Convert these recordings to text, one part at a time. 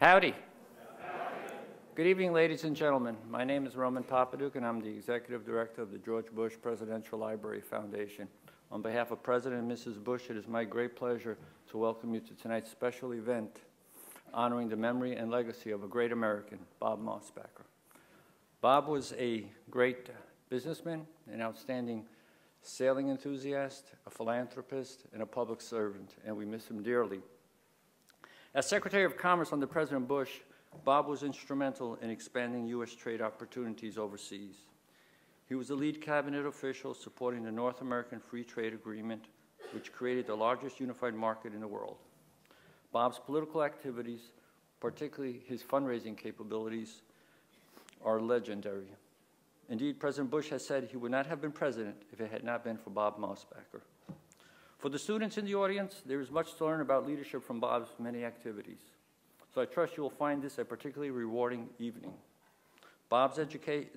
Howdy. Good evening, ladies and gentlemen. My name is Roman Popadiuk, and I'm the Executive Director of the George Bush Presidential Library Foundation. On behalf of President and Mrs. Bush, it is my great pleasure to welcome you to tonight's special event honoring the memory and legacy of a great American, Bob Mosbacher. Bob was a great businessman, an outstanding sailing enthusiast, a philanthropist, and a public servant, and we miss him dearly. As Secretary of Commerce under President Bush, Bob was instrumental in expanding U.S. trade opportunities overseas. He was the lead cabinet official supporting the North American Free Trade Agreement, which created the largest unified market in the world. Bob's political activities, particularly his fundraising capabilities, are legendary. Indeed, President Bush has said he would not have been president if it had not been for Bob Mosbacher. For the students in the audience, there is much to learn about leadership from Bob's many activities. So I trust you will find this a particularly rewarding evening. Bob's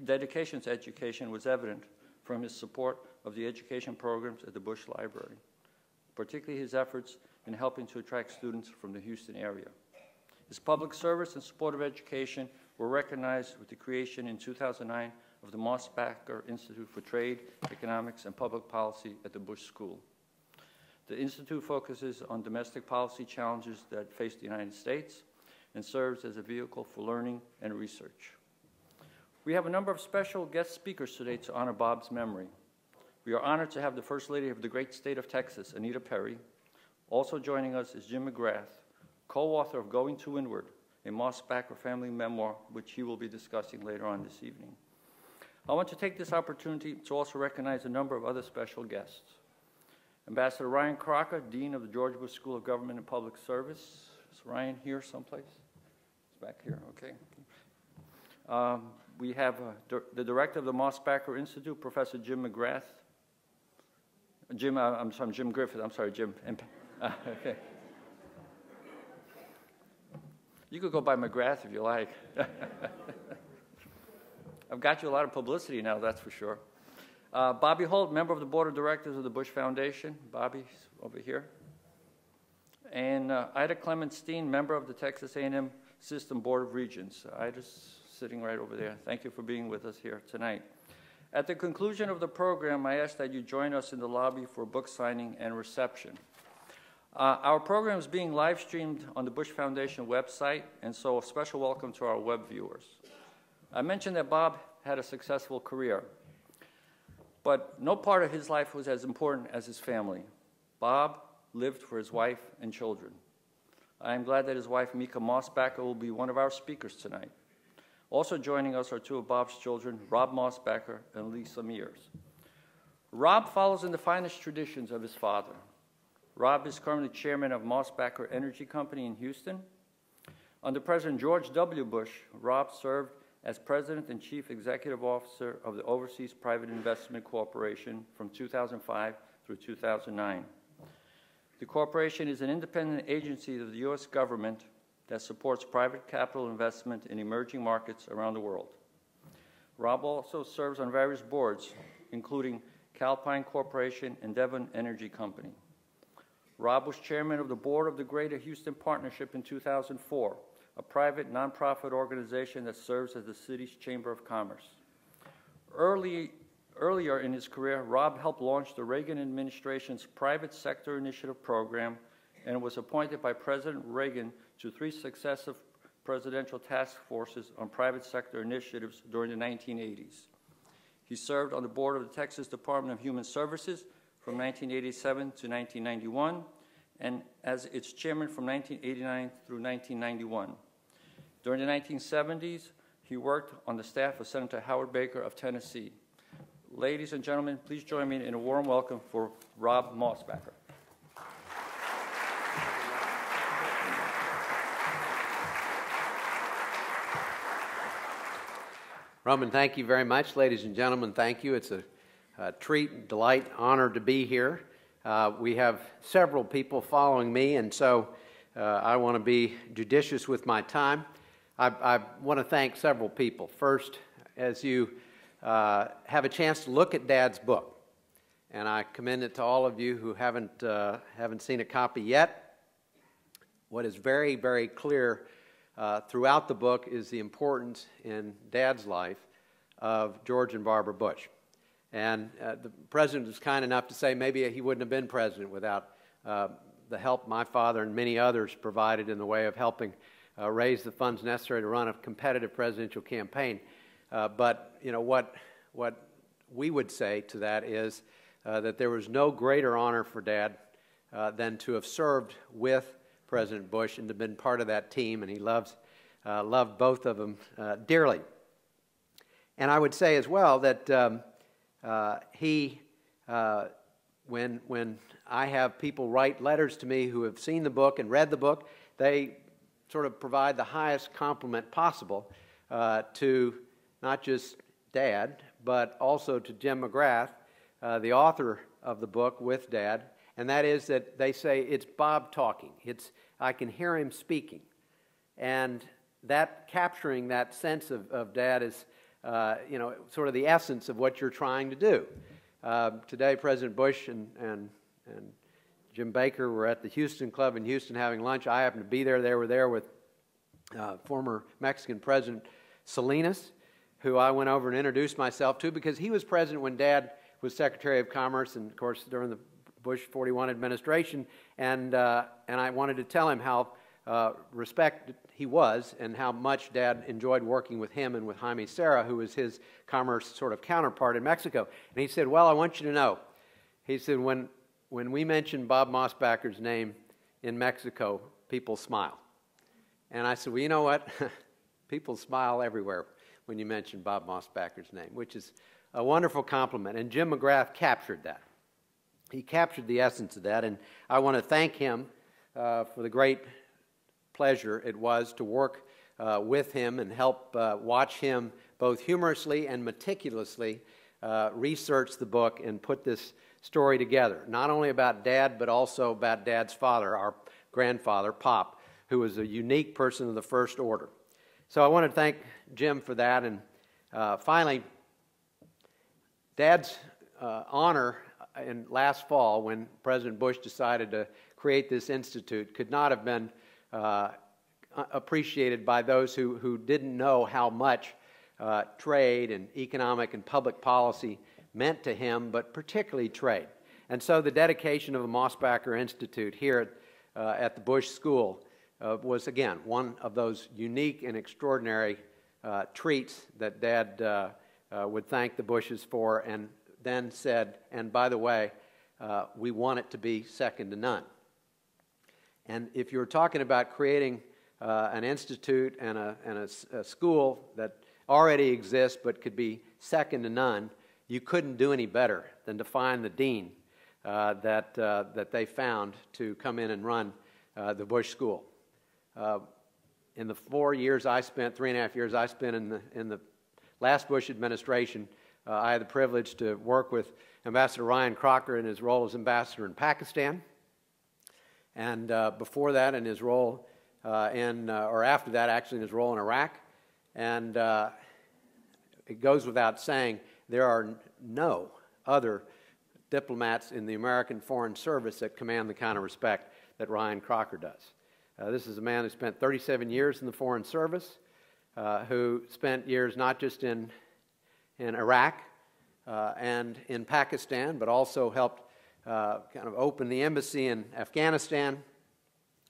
dedication to education was evident from his support of the education programs at the Bush Library, particularly his efforts in helping to attract students from the Houston area. His public service and support of education were recognized with the creation in 2009 of the Mosbacher Institute for Trade, Economics, and Public Policy at the Bush School. The Institute focuses on domestic policy challenges that face the United States and serves as a vehicle for learning and research. We have a number of special guest speakers today to honor Bob's memory. We are honored to have the First Lady of the great state of Texas, Anita Perry. Also joining us is Jim McGrath, co-author of Going to Windward, a Mosbacher family memoir, which he will be discussing later on this evening. I want to take this opportunity to also recognize a number of other special guests. Ambassador Ryan Crocker, Dean of the George Bush School of Government and Public Service. Is Ryan here someplace? He's back here, okay. Um, we have uh, the director of the Mosbacher Institute, Professor Jim McGrath. Jim, uh, I'm sorry, Jim Griffith. I'm sorry, Jim. Uh, okay. You could go by McGrath if you like. I've got you a lot of publicity now, that's for sure. Uh, Bobby Holt, member of the board of directors of the Bush Foundation. Bobby's over here. And uh, Ida Clement Steen, member of the Texas A&M System Board of Regents. Ida's sitting right over there. Thank you for being with us here tonight. At the conclusion of the program, I ask that you join us in the lobby for book signing and reception. Uh, our program is being live streamed on the Bush Foundation website, and so a special welcome to our web viewers. I mentioned that Bob had a successful career, but no part of his life was as important as his family. Bob lived for his wife and children. I am glad that his wife, Mica Mosbacher, will be one of our speakers tonight. Also joining us are two of Bob's children, Rob Mosbacher and Lisa Mears. Rob follows in the finest traditions of his father. Rob is currently chairman of Mosbacher Energy Company in Houston. Under President George W. Bush, Rob served as President and Chief Executive Officer of the Overseas Private Investment Corporation from 2005 through 2009. The corporation is an independent agency of the U.S. government that supports private capital investment in emerging markets around the world. Rob also serves on various boards, including Calpine Corporation and Devon Energy Company. Rob was chairman of the board of the Greater Houston Partnership in 2004, a private nonprofit organization that serves as the city's Chamber of Commerce. Early, earlier in his career, Rob helped launch the Reagan administration's Private Sector Initiative Program and was appointed by President Reagan to three successive presidential task forces on private sector initiatives during the 1980s. He served on the board of the Texas Department of Human Services from 1987 to 1991 and as its chairman from 1989 through 1991. During the 1970s, he worked on the staff of Senator Howard Baker of Tennessee. Ladies and gentlemen, please join me in a warm welcome for Rob Mosbacher. Roman, thank you very much. Ladies and gentlemen, thank you. It's a, a treat, delight, honor to be here. Uh, we have several people following me, and so uh, I want to be judicious with my time. I, I want to thank several people. First, as you uh, have a chance to look at Dad's book, and I commend it to all of you who haven't, uh, haven't seen a copy yet. What is very, very clear uh, throughout the book is the importance in Dad's life of George and Barbara Bush. And uh, the president was kind enough to say maybe he wouldn't have been president without uh, the help my father and many others provided in the way of helping uh, raise the funds necessary to run a competitive presidential campaign. Uh, but you know what, what we would say to that is uh, that there was no greater honor for Dad uh, than to have served with President Bush and to have been part of that team, and he loves, uh, loved both of them uh, dearly. And I would say as well that um, he, when, when I have people write letters to me who have seen the book and read the book, they sort of provide the highest compliment possible to not just Dad, but also to Jim McGrath, uh, the author of the book with Dad, and that is that they say it's Bob talking. It's I can hear him speaking, and that capturing that sense of, of Dad is, uh, you know, sort of the essence of what you're trying to do. Uh, today, President Bush and, and and Jim Baker were at the Houston Club in Houston having lunch. I happened to be there. They were there with uh, former Mexican President Salinas who I went over and introduced myself to because he was president when Dad was Secretary of Commerce and, of course, during the Bush 41 administration. And, uh, and I wanted to tell him how uh, respected he was and how much Dad enjoyed working with him and with Jaime Serra, who was his commerce sort of counterpart in Mexico. And he said, Well, I want you to know. He said, When, when we mention Bob Mosbacher's name in Mexico, people smile. And I said, Well, you know what? people smile everywhere when you mention Bob Mosbacher's name, which is a wonderful compliment. And Jim McGrath captured that. He captured the essence of that, and I want to thank him uh, for the great pleasure it was to work uh, with him and help uh, watch him both humorously and meticulously uh, research the book and put this story together. Not only about Dad, but also about Dad's father, our grandfather, Pop, who was a unique person of the first order. So I want to thank Jim for that. And uh, finally, Dad's uh, honor in last fall when President Bush decided to create this institute could not have been uh, appreciated by those who, who didn't know how much uh, trade and economic and public policy meant to him, but particularly trade. And so the dedication of the Mosbacher Institute here at, uh, at the Bush School uh, was, again, one of those unique and extraordinary uh, treats that Dad uh, uh, would thank the Bushes for, and then said, and by the way, we want it to be second to none. And if you're talking about creating uh, an institute and, a, and a, a, school that already exists but could be second to none, you couldn't do any better than to find the dean that, that they found to come in and run the Bush School. Uh, in the four years I spent, three and a half years I spent in the, in the last Bush administration, uh, I had the privilege to work with Ambassador Ryan Crocker in his role as ambassador in Pakistan. And uh, before that, in his role uh, in, uh, or after that, actually, in his role in Iraq. And uh, it goes without saying, there are no other diplomats in the American Foreign Service that command the kind of respect that Ryan Crocker does. Uh, this is a man who spent 37 years in the Foreign Service, uh, who spent years not just in, in Iraq uh, and in Pakistan, but also helped uh, kind of open the embassy in Afghanistan.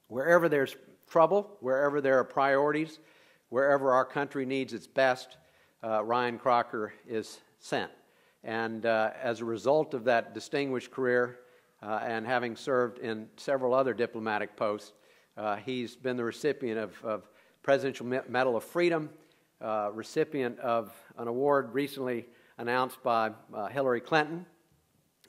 Wherever there's trouble, wherever there are priorities, wherever our country needs its best, uh, Ryan Crocker is sent. And uh, as a result of that distinguished career and having served in several other diplomatic posts, uh, he's been the recipient of, of Presidential Medal of Freedom, uh, recipient of an award recently announced by uh, Hillary Clinton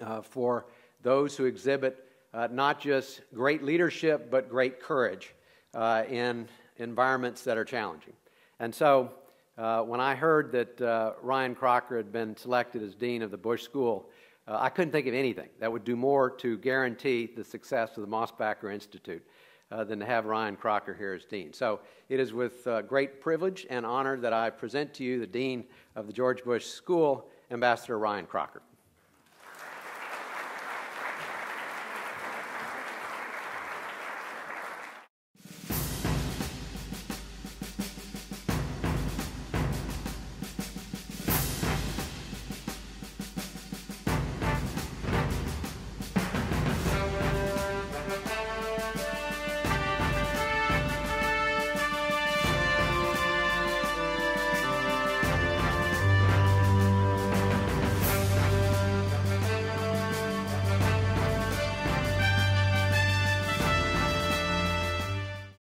uh, for those who exhibit uh, not just great leadership, but great courage uh, in environments that are challenging. And so, when I heard that Ryan Crocker had been selected as Dean of the Bush School, I couldn't think of anything that would do more to guarantee the success of the Mosbacher Institute uh, than to have Ryan Crocker here as Dean. So it is with uh, great privilege and honor that I present to you the Dean of the George Bush School, Ambassador Ryan Crocker.